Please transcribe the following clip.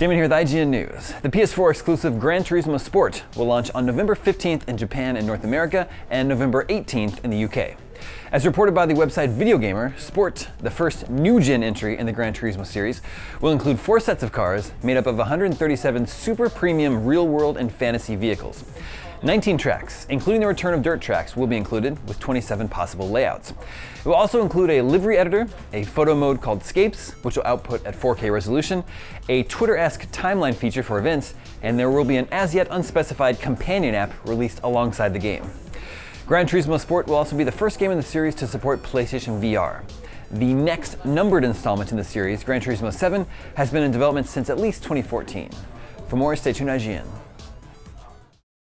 Damon here with IGN News. The PS4 exclusive Gran Turismo Sport will launch on November 15th in Japan and North America and November 18th in the UK. As reported by the website Video Gamer, Sport, the first new gen entry in the Gran Turismo series, will include four sets of cars made up of 137 super premium real world and fantasy vehicles. 19 tracks, including the return of dirt tracks, will be included with 27 possible layouts. It will also include a livery editor, a photo mode called Scapes, which will output at 4K resolution, a Twitter-esque timeline feature for events, and there will be an as yet unspecified companion app released alongside the game. Gran Turismo Sport will also be the first game in the series to support PlayStation VR. The next numbered installment in the series, Gran Turismo 7, has been in development since at least 2014. For more, stay tuned IGN.